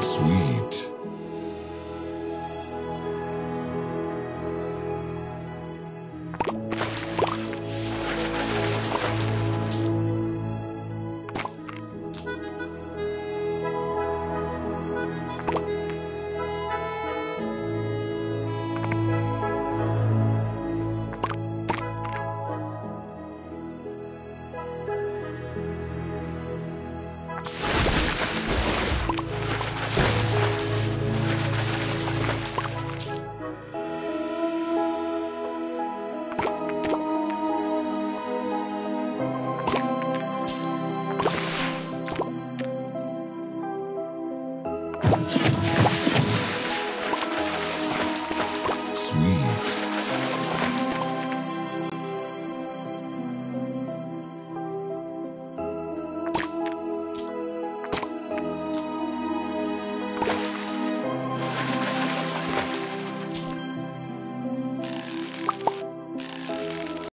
sweet. sweet.